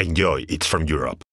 Enjoy, it's from Europe.